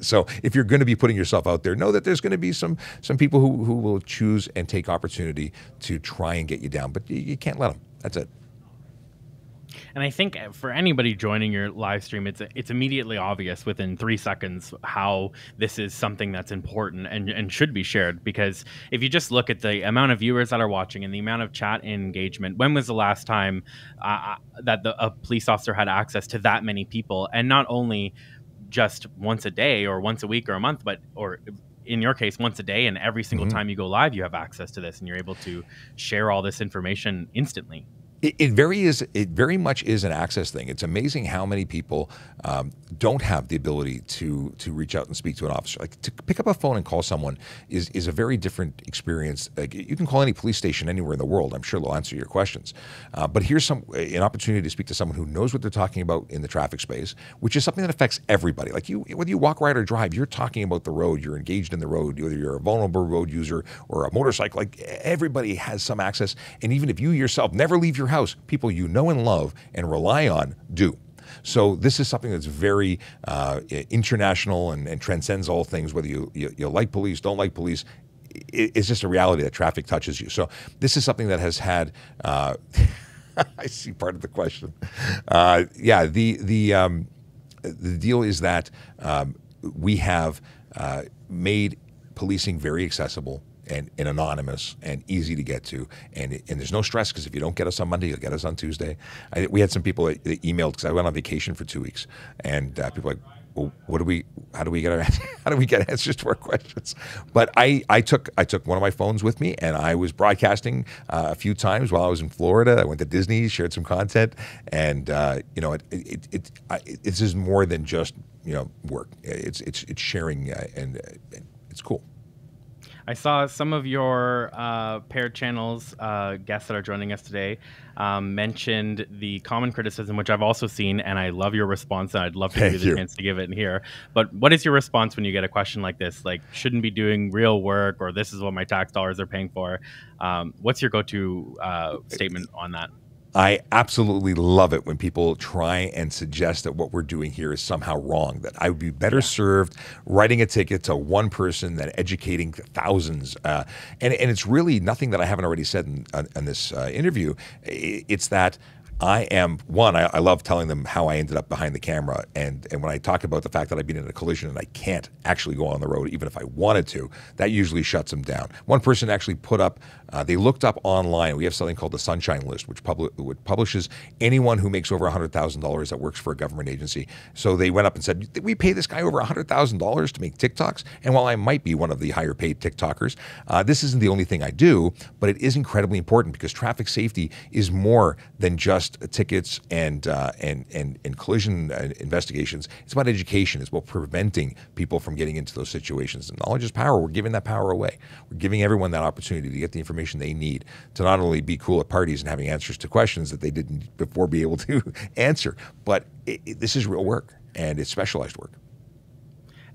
So if you're going to be putting yourself out there, know that there's going to be some some people who, who will choose and take opportunity to try and get you down, but you, you can't let them. That's it. And I think for anybody joining your live stream, it's it's immediately obvious within three seconds how this is something that's important and, and should be shared. Because if you just look at the amount of viewers that are watching and the amount of chat engagement, when was the last time uh, uh, that the, a police officer had access to that many people? And not only just once a day or once a week or a month, but or in your case once a day and every single mm-hmm. time you go live you have access to this and you're able to share all this information instantly it, it, very is. It very much is an access thing. It's amazing how many people um, don't have the ability to to reach out and speak to an officer. Like to pick up a phone and call someone is is a very different experience. Like you can call any police station anywhere in the world. I'm sure they'll answer your questions. Uh, but here's some an opportunity to speak to someone who knows what they're talking about in the traffic space, which is something that affects everybody. Like you, whether you walk, ride, or drive, you're talking about the road. You're engaged in the road. Whether you're a vulnerable road user or a motorcycle, like everybody has some access. And even if you yourself never leave your house, people you know and love and rely on do. So this is something that's very uh, international and, and, transcends all things, whether you, you, you like police, don't like police. It's just a reality that traffic touches you. So this is something that has had. Uh, [LAUGHS] I see part of the question. Uh, yeah, the the um, the deal is that um, we have uh, made policing very accessible and, and anonymous and easy to get to. And, and there's no stress because if you don't get us on Monday, you'll get us on Tuesday. I, we had some people that, that emailed because I went on vacation for two weeks, and uh, people like, well, what do we? How do we get our, [LAUGHS] how do we get answers to our questions? But I, I took I took one of my phones with me, and I was broadcasting uh, a few times while I was in Florida. I went to Disney, shared some content, and uh, you know, it it, it, it, this is more than just you know work. It's it's it's sharing, uh, and, and it's cool. I saw some of your uh, paired channels uh, guests that are joining us today um, mentioned the common criticism, which I've also seen, and I love your response, and I'd love to Thank give you the chance to give it in here. But what is your response when you get a question like this, like shouldn't be doing real work, or this is what my tax dollars are paying for? Um, what's your go-to uh, statement on that? I absolutely love it when people try and suggest that what we're doing here is somehow wrong. That I would be better served writing a ticket to one person than educating thousands. Uh, and and it's really nothing that I haven't already said in, in this uh, interview. It's that I am one. I, I, love telling them how I ended up behind the camera, and and when I talk about the fact that I've been in a collision and I can't actually go on the road, even if I wanted to, that usually shuts them down. One person actually put up. Uh, they looked up online. We have something called the Sunshine List, which, publi- which publishes anyone who makes over hundred thousand dollars that works for a government agency. So they went up and said, "We pay this guy over hundred thousand dollars to make TikToks." And while I might be one of the higher paid TikTokers, uh, this isn't the only thing I do, but it is incredibly important because traffic safety is more than just just tickets and uh, and and and collision uh, investigations. It's about education. It's about preventing people from getting into those situations. And knowledge is power. We're giving that power away. We're giving everyone that opportunity to get the information they need to not only be cool at parties and having answers to questions that they didn't before be able to [LAUGHS] answer, but it, it, this is real work and it's specialized work.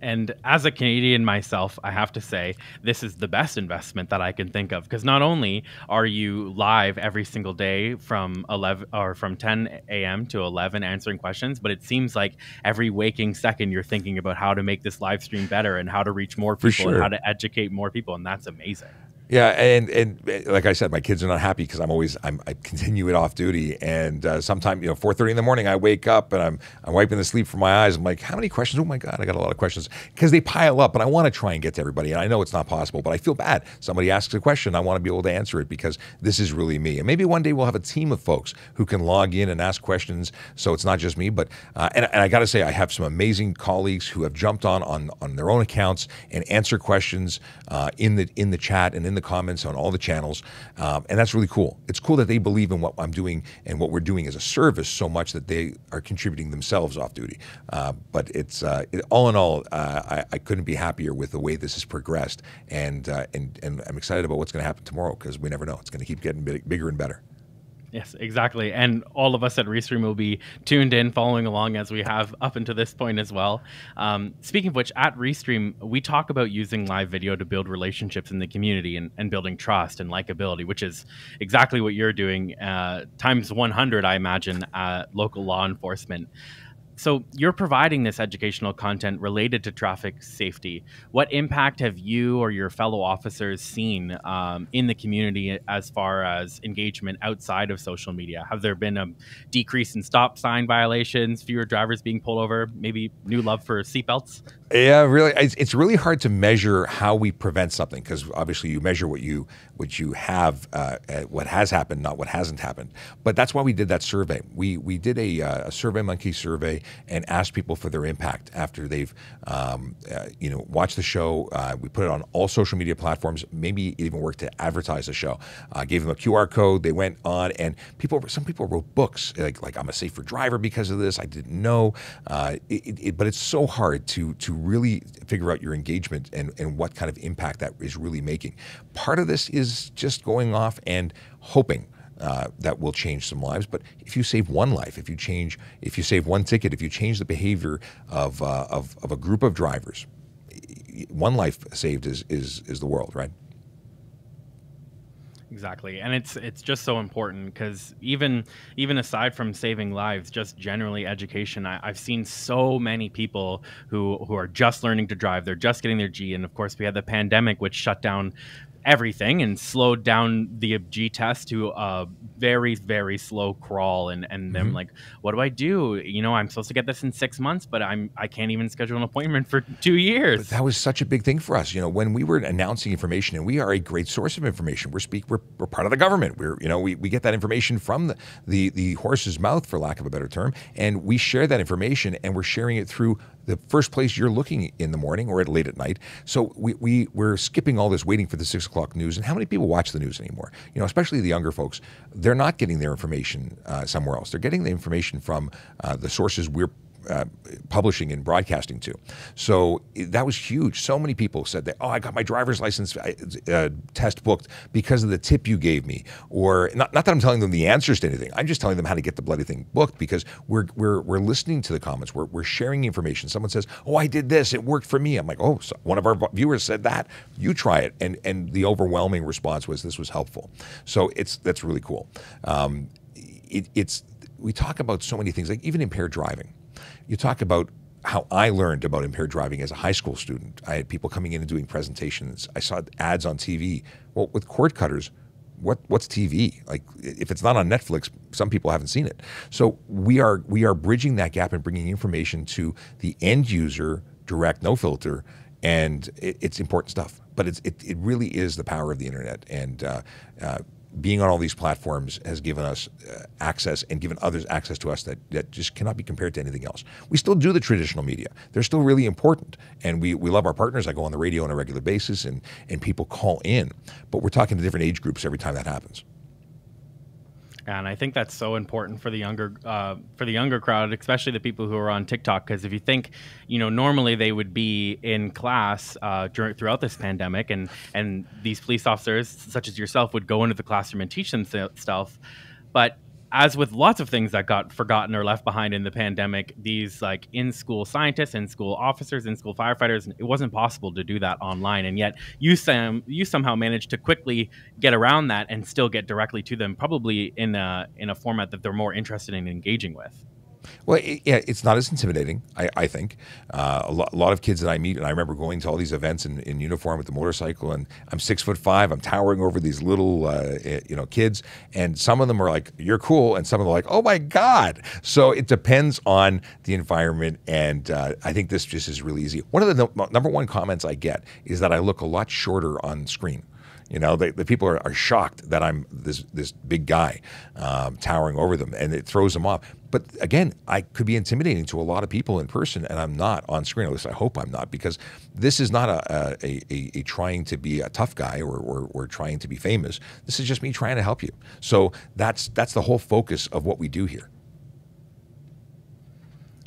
And as a Canadian myself, I have to say this is the best investment that I can think of because not only are you live every single day from 11 or from 10 a.m. to 11 answering questions, but it seems like every waking second you're thinking about how to make this live stream better and how to reach more people sure. and how to educate more people, and that's amazing. Yeah, and and like I said, my kids are not happy because I'm always I'm, I continue it off duty, and uh, sometime you know 4:30 in the morning I wake up and I'm I'm wiping the sleep from my eyes. I'm like, how many questions? Oh my god, I got a lot of questions because they pile up, and I want to try and get to everybody, and I know it's not possible, but I feel bad. Somebody asks a question, I want to be able to answer it because this is really me, and maybe one day we'll have a team of folks who can log in and ask questions, so it's not just me. But uh, and, and I got to say, I have some amazing colleagues who have jumped on on on their own accounts and answer questions uh, in the in the chat and in the comments on all the channels, um, and that's really cool. It's cool that they believe in what I'm doing and what we're doing as a service so much that they are contributing themselves off duty. Uh, but it's uh, it, all in all, uh, I, I, couldn't be happier with the way this has progressed, and uh, and and I'm excited about what's going to happen tomorrow because we never know. It's going to keep getting big, bigger and better. Yes, exactly. And all of us at Restream will be tuned in, following along as we have up until this point as well. Um, speaking of which, at Restream, we talk about using live video to build relationships in the community and, and building trust and likability, which is exactly what you're doing uh, times 100, I imagine, at local law enforcement. So you're providing this educational content related to traffic safety. What impact have you or your fellow officers seen um, in the community as far as engagement outside of social media? Have there been a decrease in stop sign violations, fewer drivers being pulled over, maybe new love for seatbelts? Yeah, really, it's really hard to measure how we prevent something because obviously you measure what you what you have, uh, what has happened, not what hasn't happened. But that's why we did that survey. We we did a, uh, a Survey Monkey survey and ask people for their impact after they've um, uh, you know watched the show. Uh, we put it on all social media platforms. Maybe even worked to advertise the show. Uh, gave them a QR code. They went on and people. Some people wrote books like like I'm a safer driver because of this. I didn't know. Uh, it, it, but it's so hard to to really figure out your engagement and, and what kind of impact that is really making. Part of this is just going off and hoping uh, that will change some lives. But if you save one life, if you change, if you save one ticket, if you change the behavior of, uh, of, of a group of drivers, one life saved is, is, is the world, right? Exactly, and it's it's just so important because even even aside from saving lives, just generally education, I, have seen so many people who who are just learning to drive. They're just getting their G, and of course we had the pandemic, which shut down everything and slowed down the G test to a very, very slow crawl. And and mm-hmm. like, what do I do? You know, I'm supposed to get this in six months, but I'm I can't even schedule an appointment for two years. But that was such a big thing for us. You know, when we were announcing information, and we are a great source of information. We're speak we're, we're part of the government. We're you know we, we get that information from the, the the horse's mouth, for lack of a better term, and we share that information, and we're sharing it through the first place you're looking in the morning or at late at night. So we, we, we're skipping all this waiting for the six o'clock news. And how many people watch the news anymore? You know, especially the younger folks, they're not getting their information uh, somewhere else. They're getting the information from uh, the sources we're uh, publishing and broadcasting to. So that was huge. So many people said that, oh, I got my driver's license uh, test booked because of the tip you gave me. Or not, not that I'm telling them the answers to anything. I'm just telling them how to get the bloody thing booked because we're, we're, we're listening to the comments. We're, we're sharing information. Someone says, oh, I did this. It worked for me. I'm like, oh, so one of our viewers said that. You try it. And, and the overwhelming response was this was helpful. So it's, that's really cool. Um, it, it's we talk about so many things, like even impaired driving. You talk about how I learned about impaired driving as a high school student. I had people coming in and doing presentations. I saw ads on TV. Well, with cord cutters, what what's TV? Like if it's not on Netflix, some people haven't seen it. So we are we are bridging that gap and bringing information to the end user, direct, no filter, and it, it's important stuff. But it's, it it really is the power of the internet, and uh, uh, being on all these platforms has given us uh, access and given others access to us that, that just cannot be compared to anything else. We still do the traditional media. They're still really important. And we, we love our partners. I go on the radio on a regular basis and, and people call in. But we're talking to different age groups every time that happens and I think that's so important for the younger uh, for the younger crowd, especially the people who are on TikTok. Because if you think, you know, normally they would be in class uh, during throughout this pandemic, and and these police officers, such as yourself, would go into the classroom and teach them stuff. But as with lots of things that got forgotten or left behind in the pandemic, these like in school scientists, in school officers, in school firefighters, it wasn't possible to do that online. And yet you Sam you somehow managed to quickly get around that and still get directly to them, probably in a in a format that they're more interested in engaging with. Well, it, yeah, it's not as intimidating, I, I think. Uh, a, lo- a, lot of kids that I meet, and I remember going to all these events in, in uniform with the motorcycle, and I'm six foot five, I'm towering over these little, uh, eh, you know, kids, and some of them are like, "You're cool," and some of them are like, "Oh my god!" So it depends on the environment, and uh, I think this just is really easy. One of the no- number one comments I get is that I look a lot shorter on screen. You know, the, the people are, are, shocked that I'm this this big guy um, towering over them, and it throws them off. But again, I could be intimidating to a lot of people in person, and I'm not on screen. At least I hope I'm not, because this is not a a, a, a trying to be a tough guy or, or, or trying to be famous. This is just me trying to help you. So that's that's the whole focus of what we do here.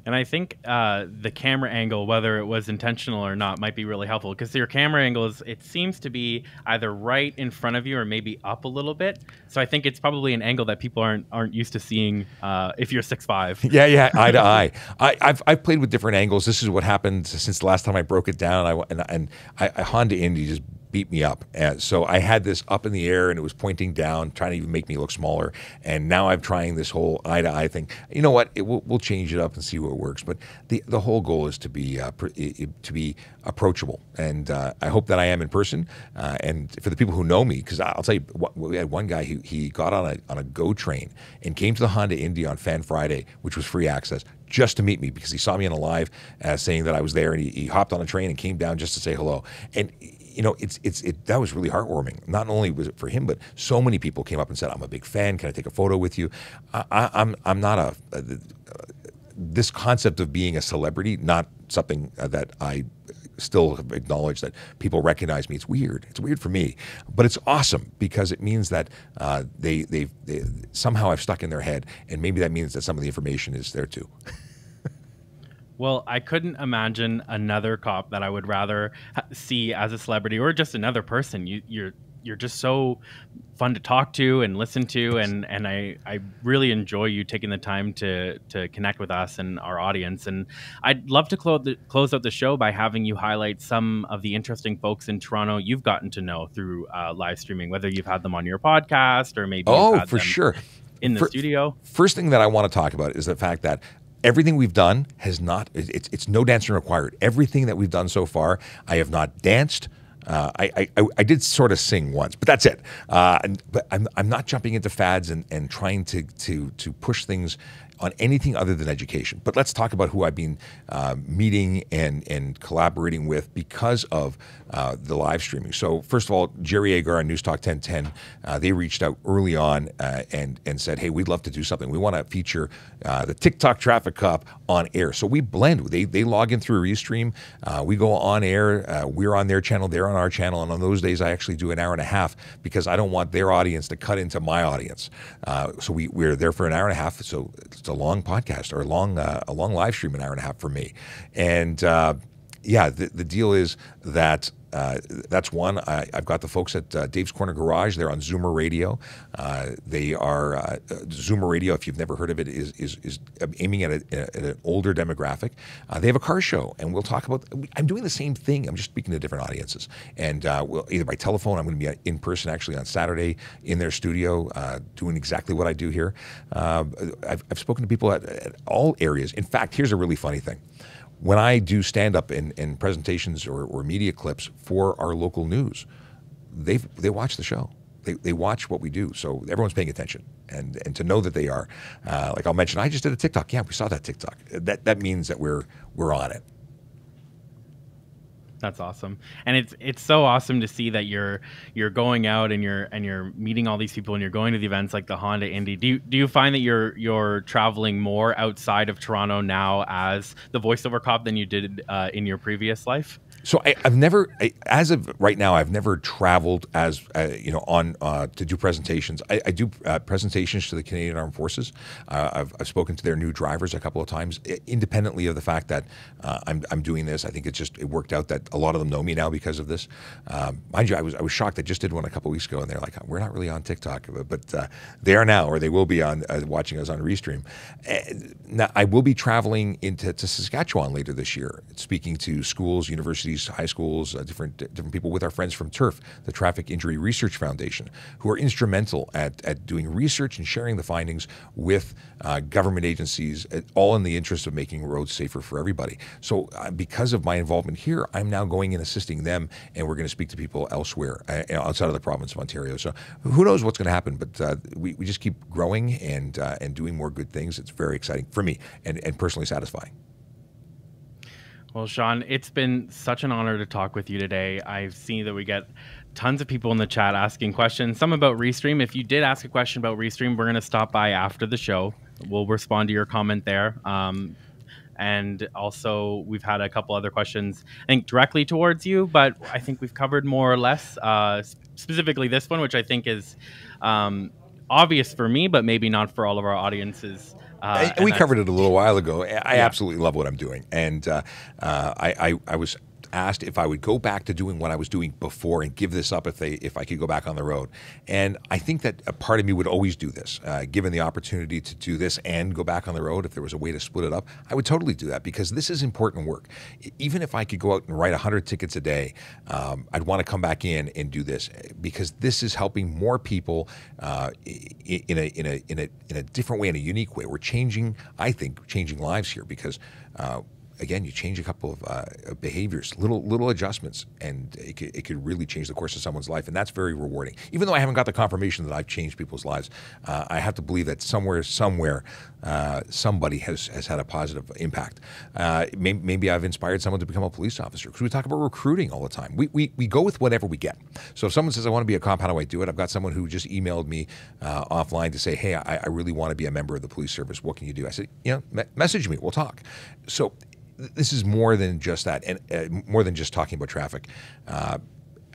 And I think uh, the camera angle, whether it was intentional or not, might be really helpful because your camera angle is, it seems to be either right in front of you or maybe up a little bit. So I think it's probably an angle that people aren't aren't used to seeing uh, if you're six five. Yeah, yeah, [LAUGHS] eye to eye. I, have I've played with different angles. This is what happened since the last time I broke it down. I and, and I, I Honda Indy just beat me up. And so I had this up in the air and it was pointing down, trying to even make me look smaller. And now I'm trying this whole eye to eye thing. You know what? It, we'll, we'll, change it up and see what works. But the the whole goal is to be uh, to be approachable. And uh, I hope that I am in person. Uh, and for the people who know me, because I'll tell you, we had one guy who he got on a on a GO train and came to the Honda Indy on Fan Friday, which was free access just to meet me because he saw me on a live uh, saying that I was there and he, he, hopped on a train and came down just to say hello. And you know, it's it's it that was really heartwarming. Not only was it for him, but so many people came up and said, "I'm a big fan. Can I take a photo with you?" I, am I'm, I'm not a, a, a this concept of being a celebrity, not something that I still have acknowledge that people recognize me. It's weird. It's weird for me, but it's awesome because it means that uh, they, they they somehow I've stuck in their head, and maybe that means that some of the information is there too. [LAUGHS] Well, I couldn't imagine another cop that I would rather see as a celebrity or just another person. You, you're you're just so fun to talk to and listen to and and I, I really enjoy you taking the time to to connect with us and our audience. And I'd love to close the, close out the show by having you highlight some of the interesting folks in Toronto you've gotten to know through uh, live streaming whether you've had them on your podcast or maybe oh for sure. in the for, studio. first thing that I want to talk about is the fact that everything we've done has not it's, it's no dancing required everything that we've done so far i have not danced uh, I, I, I did sort of sing once, but that's it. Uh, but I'm, I'm not jumping into fads and, and trying to, to, to push things on anything other than education. But let's talk about who I've been uh, meeting and, and collaborating with because of uh, the live streaming. So, first of all, Jerry Agar on News Talk 1010, uh, they reached out early on uh, and, and said, hey, we'd love to do something. We want to feature uh, the TikTok Traffic Cop on air. So we blend. They, they log in through Restream. Uh, we go on air. we're on their channel. They're on our channel. And on those days, I actually do an hour and a half because I don't want their audience to cut into my audience. so we, we're there for an hour and a half. So it's a long podcast or a long uh, a long live stream, an hour and a half for me, and. Uh, yeah, the, the deal is that uh, that's one. I, have got the folks at uh, Dave's Corner Garage. They're on Zoomer Radio. Uh, they are uh, Zoomer Radio. If you've never heard of it, is is, is aiming at, a, at an older demographic. Uh, they have a car show, and we'll talk about. I'm doing the same thing. I'm just speaking to different audiences, and uh, we'll, either by telephone. I'm going to be in person actually on Saturday in their studio, doing exactly what I do here. I've, I've, spoken to people at, at all areas. In fact, here's a really funny thing when I do stand up in, in presentations or, or, media clips for our local news, they they watch the show. They, they watch what we do. So everyone's paying attention. And, and to know that they are, uh, like I'll mention, I just did a TikTok. Yeah, we saw that TikTok. That, that means that we're, we're on it. That's awesome, and it's it's so awesome to see that you're you're going out and you're and you're meeting all these people and you're going to the events like the Honda Indy. Do you, do you find that you're you're traveling more outside of Toronto now as the voiceover cop than you did uh, in your previous life? So I, have never, I, as of right now, I've never traveled as uh, you know on uh, to do presentations. I, I do uh, presentations to the Canadian Armed Forces. Uh, I've, I've, spoken to their new drivers a couple of times, independently of the fact that uh, I'm, I'm doing this. I think it just it worked out that a lot of them know me now because of this. Um, mind you, I was I was shocked. I just did one a couple of weeks ago, and they're like, "We're not really on TikTok, but, uh, they are now, or they will be on watching us on Restream." now I will be traveling into Saskatchewan later this year, speaking to schools, universities high schools, uh, different different people with our friends from TIRF, the Traffic Injury Research Foundation, who are instrumental at, at doing research and sharing the findings with uh, government agencies, uh, all in the interest of making roads safer for everybody. So, uh, because of my involvement here, I'm now going and assisting them, and we're going to speak to people elsewhere uh, outside of the province of Ontario. So, who knows what's going to happen? But uh, we, we just keep growing and and doing more good things. It's very exciting for me and, and personally satisfying. Well, Sean, it's been such an honor to talk with you today. I've seen that we get tons of people in the chat asking questions, some about Restream. If you did ask a question about Restream, we're going to stop by after the show. We'll respond to your comment there. Um, and also, we've had a couple other questions, I think, directly towards you, but I think we've covered more or less, uh, specifically this one, which I think is um, obvious for me, but maybe not for all of our audiences. Uh, we covered it a little [LAUGHS] while ago. I yeah. absolutely love what I'm doing, and uh, uh, I, I, I was asked if I would go back to doing what I was doing before and give this up if they if I could go back on the road. And I think that a part of me would always do this, uh, given the opportunity to do this and go back on the road. If there was a way to split it up, I would totally do that because this is important work. Even if I could go out and write hundred tickets a day, um, I'd want to come back in and do this because this is helping more people uh, in a in a in a in a different way, in a unique way. We're changing, I think, changing lives here because. Uh, again, you change a couple of uh, behaviors, little little adjustments, and it could, it could really change the course of someone's life, and that's very rewarding. Even though I haven't got the confirmation that I've changed people's lives, uh, I have to believe that somewhere, somewhere, uh, somebody has has had a positive impact. Uh, maybe, maybe, I've inspired someone to become a police officer because we talk about recruiting all the time. We, we we go with whatever we get. So if someone says I want to be a cop, how do I do it? I've got someone who just emailed me uh, offline to say, hey, I, I, really want to be a member of the police service. What can you do? I said, you know, me- message me. We'll talk. So this is more than just that, and uh, more than just talking about traffic. Uh,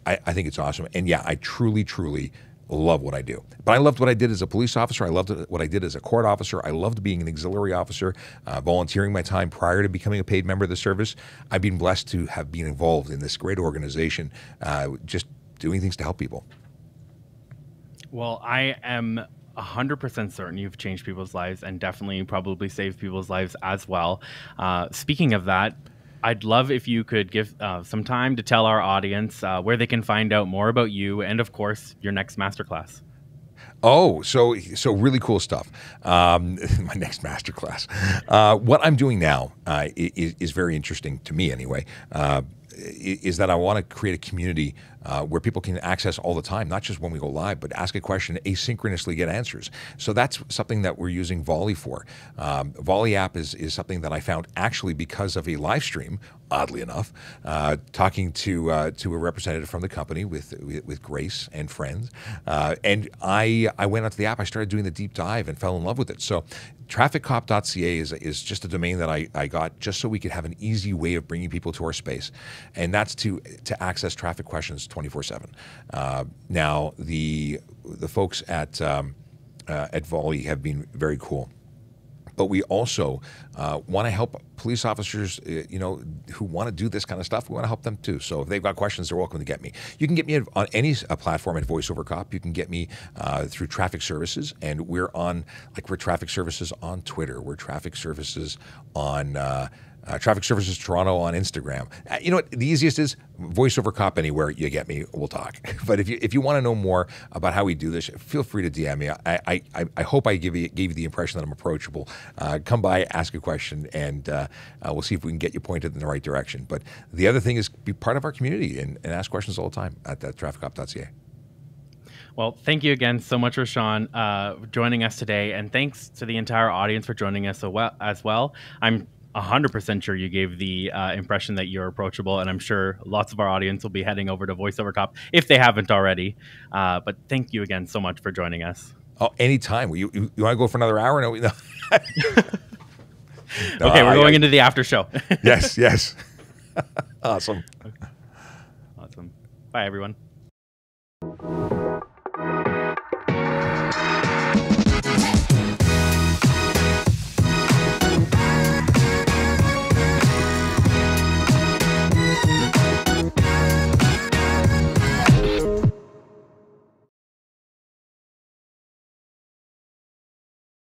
I, I, think it's awesome, and yeah, I truly, truly love what I do. But I loved what I did as a police officer. I loved what I did as a court officer. I loved being an auxiliary officer, uh, volunteering my time prior to becoming a paid member of the service. I've been blessed to have been involved in this great organization, uh, just doing things to help people. Well, I am 100% certain you've changed people's lives and definitely probably saved people's lives as well. Uh, speaking of that, I'd love if you could give uh, some time to tell our audience uh, where they can find out more about you and, of course, your next masterclass. Oh, so so really cool stuff. Um, [LAUGHS] my next masterclass. Uh, what I'm doing now uh, is, is, very interesting to me, anyway. Uh, is that I want to create a community uh, where people can access all the time, not just when we go live, but ask a question asynchronously, get answers. So that's something that we're using Volley for. Um, Volley app is, is something that I found actually because of a live stream, oddly enough, uh, talking to uh, to a representative from the company with with, Grace and friends, uh, and I I went onto the app. I started doing the deep dive and fell in love with it. So trafficcop.ca is, is just a domain that I, I got just so we could have an easy way of bringing people to our space. And that's to, to access traffic questions 24 7. Uh, now, the, the folks at, um, uh, at Volley have been very cool but we also uh, want to help police officers, uh, you know, who want to do this kind of stuff. We want to help them too. So if they've got questions, they're welcome to get me. You can get me on any uh, platform at VoiceOver Cop. You can get me uh, through Traffic Services, and we're on like we're Traffic Services on Twitter. We're Traffic Services on. Uh, Traffic Services Toronto on Instagram. Uh, you know what? The easiest is voiceover cop anywhere you get me. We'll talk. [LAUGHS] but if you if you want to know more about how we do this, feel free to DM me. I I, I hope I give you gave you the impression that I'm approachable. Uh, come by, ask a question, and uh, we'll see if we can get you pointed in the right direction. But the other thing is be part of our community and, and ask questions all the time at that trafficcop.ca. Well, thank you again so much, Rashawn, uh, joining us today, and thanks to the entire audience for joining us as well. I'm 100% sure you gave the uh, impression that you're approachable, and I'm sure lots of our audience will be heading over to VoiceOver Cop if they haven't already. Uh, but thank you again so much for joining us. Oh, anytime. You, you, you want to go for another hour? No. [LAUGHS] [LAUGHS] no. okay, we're going I, into the after show. [LAUGHS] yes, yes. awesome. Awesome. Bye, everyone.